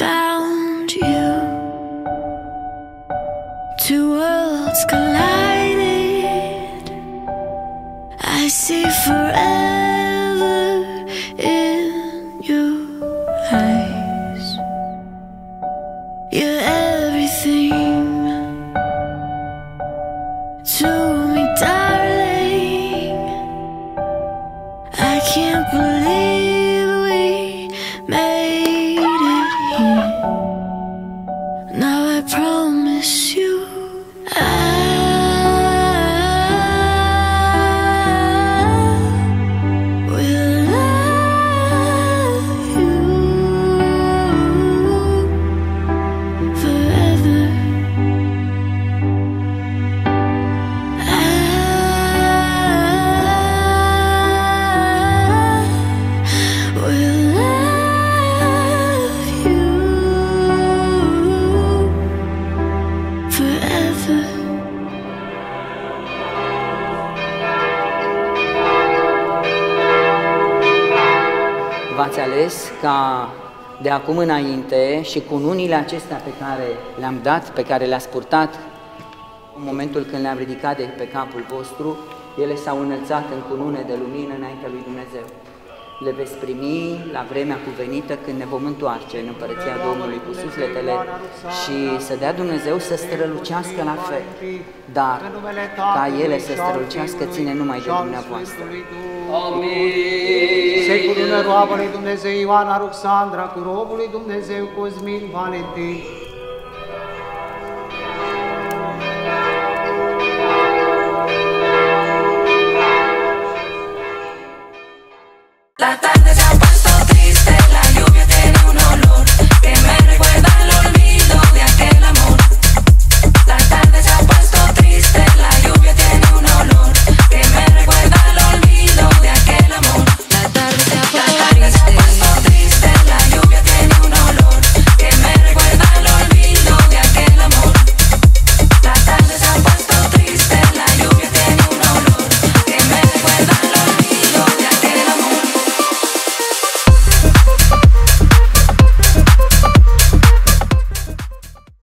found you. Two worlds collided. I see forever in your eyes. You're everything to me, darling. I can't believe we made miss you. V-ați ales ca de acum înainte și cu unile acestea pe care le-am dat, pe care le-ați purtat, în momentul când le-am ridicat de pe capul vostru, ele s-au înălțat în cunune de lumină înaintea lui Dumnezeu. Le veți primi la vremea cuvenită când ne vom întoarce în Împărăția Domnului cu sufletele și să dea Dumnezeu să strălucească la fel, dar ca ele să strălucească ține numai de dumneavoastră. Se cu roabă lui Dumnezeu Ioana Ruxandra, cu robul lui Dumnezeu Cosmin Valentin,